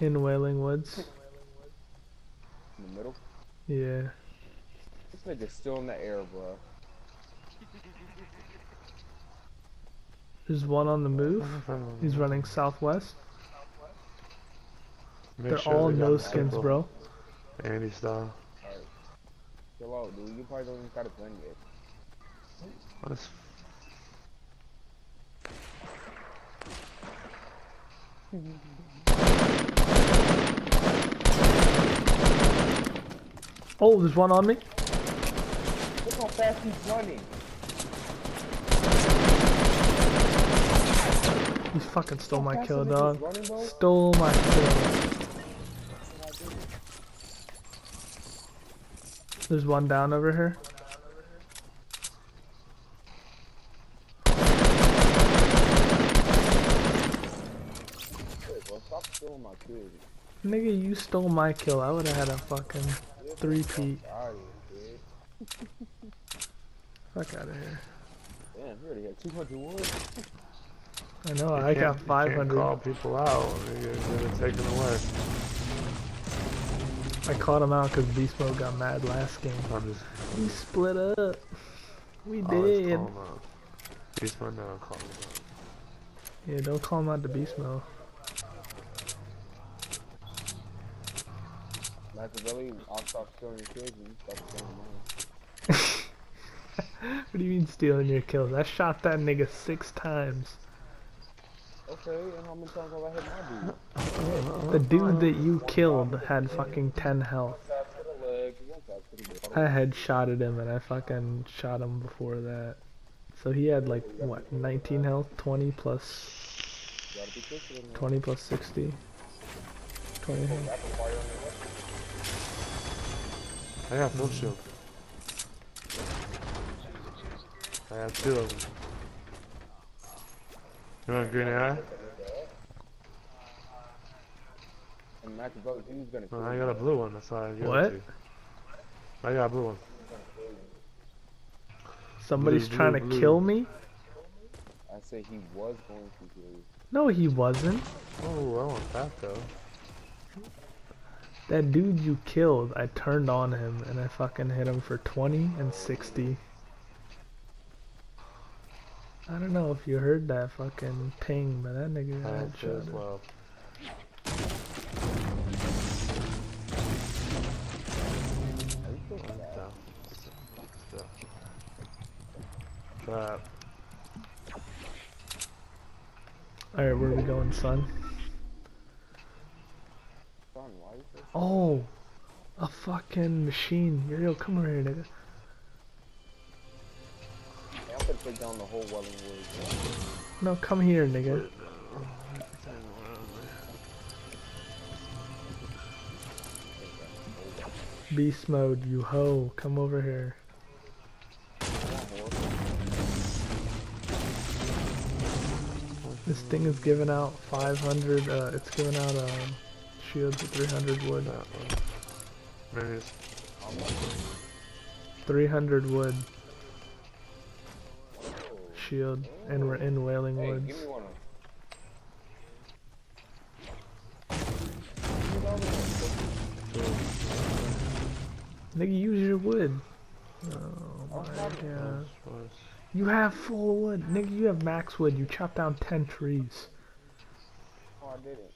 In Wailing Woods. In the middle. Yeah. This nigga's still in the air, bro. There's one on the move. He's running southwest. Make They're sure all they no skins, simple bro. Andy style. Chill out, dude. You probably don't even got a gun yet. What is Oh, there's one on me. Look how fast he's running. He fucking stole my kill, dog. running. Stole my kill. There's one down over here. Hey, bro, stop stealing my kids. Nigga, you stole my kill. I would have had a fucking three peat. Fuck out of here. Damn, he already had 200 wood. I know, You I can't- got you can't 500. call people out. You're gonna take them away. I caught him out because Beast Mode got mad last game. I'm just We split up. We oh, always did. Uh, call them out. Beast man never call them out. Yeah, don't call him out to Beast Mode. Makaveli, I'll stop stealing your kids and you stop stealing mine. What do you mean stealing your kills? I shot that nigga six times. Okay, and how many times have I hit my dude? The dude that you killed had fucking 10 health. Tap to the leg, one tap to the I headshotted him and I fucking shot him before that. So he had like, what, 19 health? 20 plus, You gotta be quicker than that. 20 plus 60? 20 health. I got full shield. I have two of them. You want a green eye? And Makaveli, he was gonna kill I got a blue one. That's why I got What? it. I got a blue one. Somebody's Blue, trying blue, to blue. kill me? I said he was going to kill you. No, he wasn't. Oh, I want that though. That dude you killed, I turned on him and I fucking hit him for 20 and 60. I don't know if you heard that fucking ping, but that nigga I got as well. Are you still One alive? down. Still. Trap. Alright, where are we going? Son, why you so Oh! A fucking machine. Yo, yo, come over here, nigga. Hey, I'm gonna take down the whole Wailing Woods. No, come here, nigga. Beast mode, you hoe. Come over here. This thing is giving out 500, uh, it's giving out, um, shields at 300 wood. That it's 300 wood. Shield, and we're in Wailing Hey, Woods. give me one of Nigga, use your wood. Oh my god. You have full wood. Nigga, you have max wood. You chopped down 10 trees. Oh, I didn't.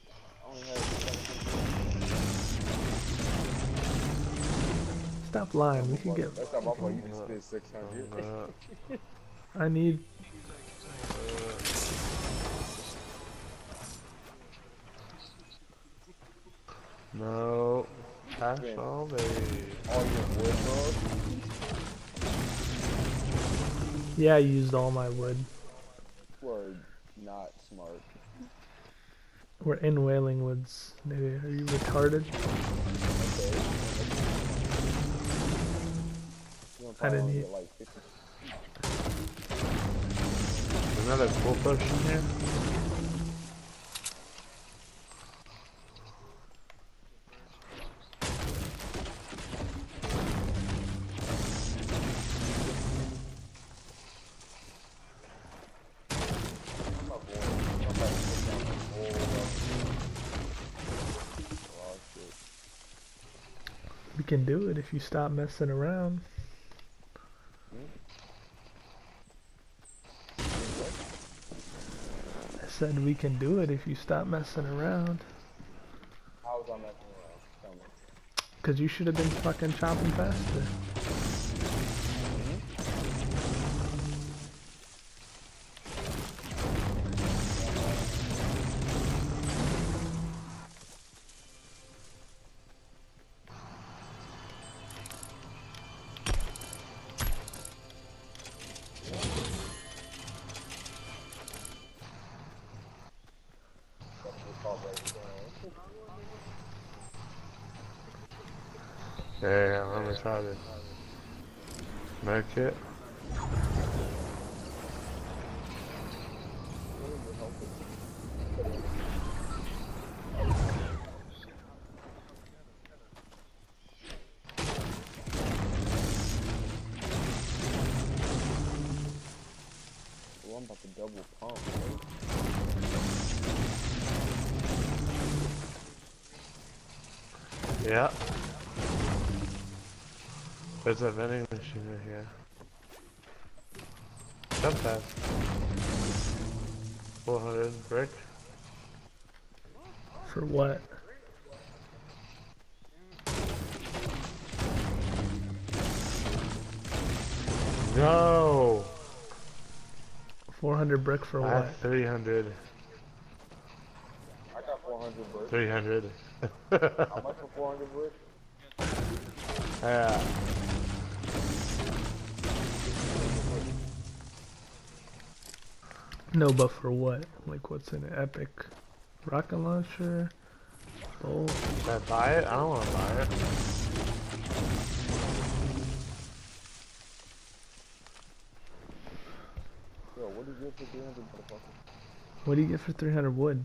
Stop lying. We can get. That's not my fault. You just spent 600. uh, I need. no. Cash Yeah. all baby. All your wood, bro. Yeah, I used all my wood. We're not smart. We're in Wailing Woods. Nigga, are you retarded? Okay. I didn't only like Another full push in here. I'm not going. I'm about to put down the whole, We can do it if you stop messing around. I said we can do it if you stop messing around. How was I messing around? Tell me. Cause you should have been fucking chopping faster. Yeah, I'm gonna try this. Med kit. Well, I'm about to double pump. Right? Yeah. There's a vending machine right here. Jump pad. 400 brick. For what? No! 400 brick for I what? have 300. I got 400 bricks. 300. How much for 400 bricks? yeah. No, but for what? Like what's in it? Epic rocket launcher? Bolt? Should I buy it? I don't want to buy it. Yo, what do you get for 300 motherfucker? What do you get for 300 wood?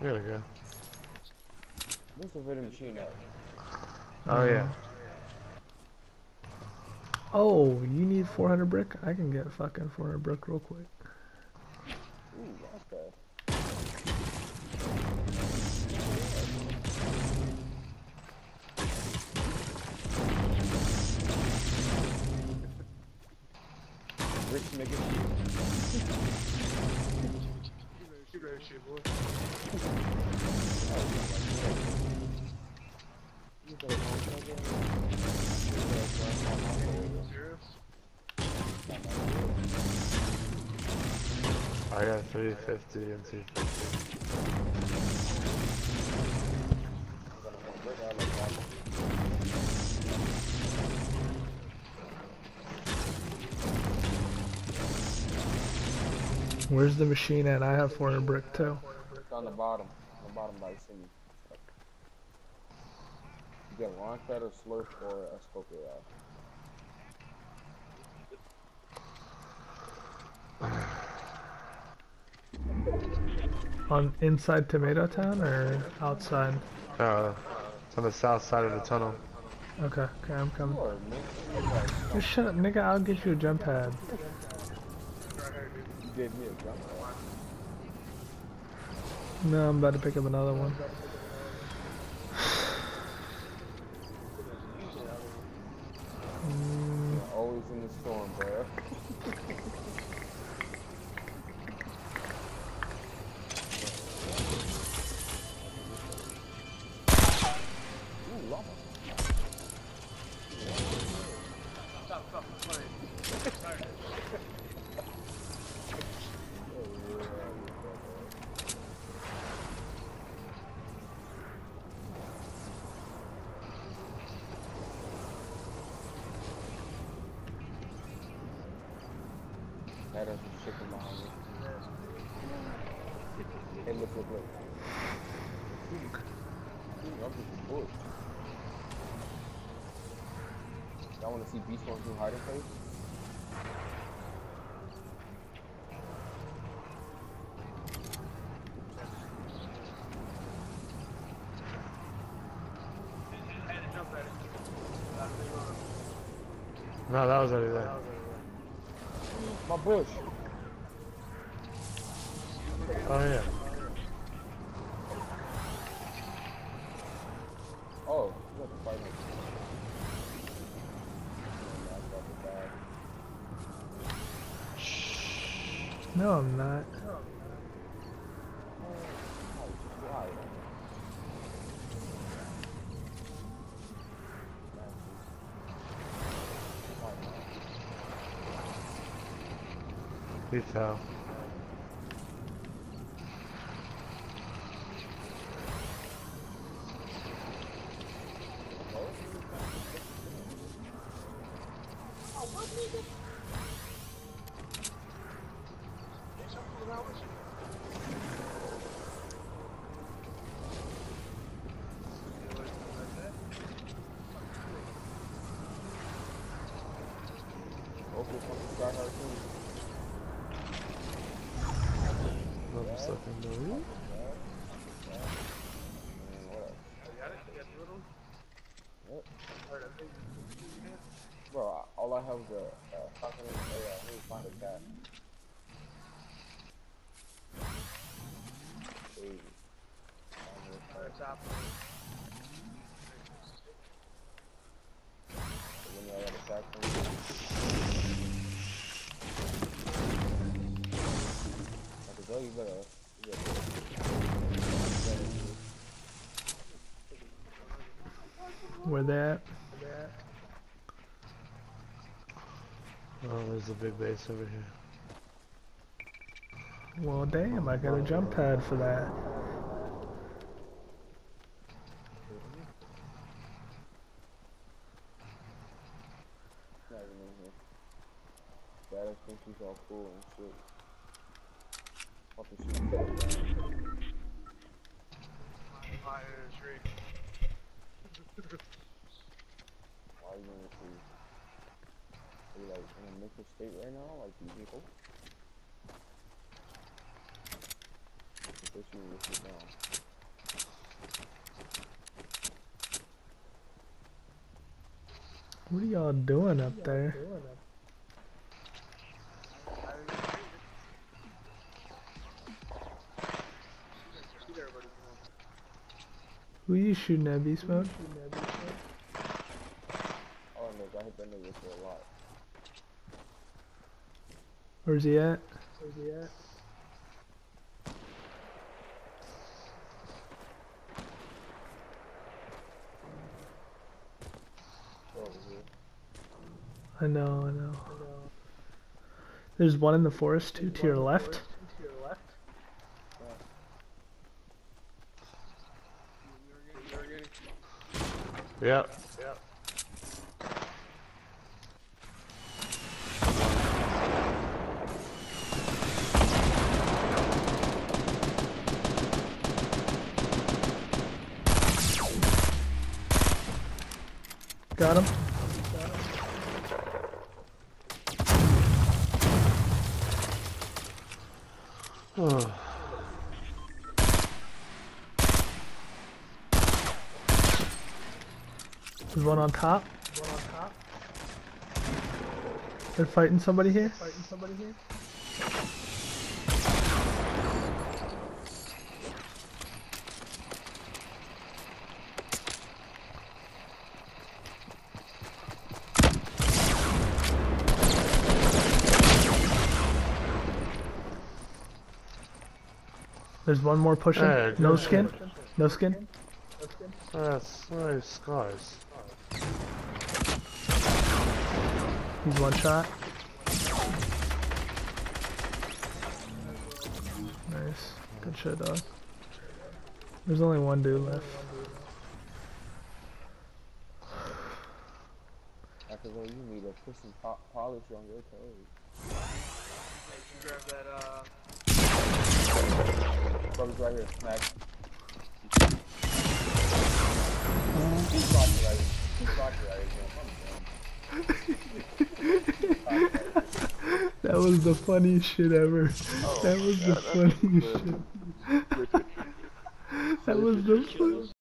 I gotta go. Where's the vending machine at? Oh yeah. Oh, you need 400 brick? I can get fucking 400 brick real quick. I got 350 and 250. Where's the machine at? I have 400 brick too. It's on the bottom. On the bottom by the. You get launch pad or slurp or a scorpio On inside Tomato Town or outside? Uh, it's on the south side of the tunnel. Okay, okay, I'm coming. Or nigga, Hey, shut up, nigga. I'll get you a jump pad. you gave me a jump pad. No, I'm about to pick up another one. Mm, always in the storm, bro. That is some chicken behind me. Hey, look, look, look. The bush. Y'all wanna see Beast One's new hiding place? No, that was already there. My bush! Oh yeah. Oh, fighting. Yeah, that's about the bad. No, I'm not. He fell. Okay, something got her too. One second, though. And what else? Yep. Bro, all I have is a, a fucking area. I need to find a cat. You better. Where they Oh, there's a big base over here. Well, damn, I got a jump pad for that. Not even in here. Dad, I think all cool and shit. What shit? Why are you in the tree? Are like in a mental state right now? Like these people? I wish you down. Oh. What are y'all doing up there? Who are you shooting at, Beast Mode? All I know is I hit that nigga for a lot. Where's he at? Where's he at? I know, I know. There's one in the forest too, to your left. Yep. Got him. There's one on top. They're fighting somebody here. Fighting somebody here. There's one more pushing. Hey, no good skin. No skin. that's nice scars. He's one shot. Nice. Good shit, dog. There's only one dude left. After all, you need to put some polish on your toes. Brother's right here, Mac. He's blocked you right here. He's blocked you right here. man. I'm saying. That was the funniest shit ever. Oh, that was the funniest shit. that was the fun-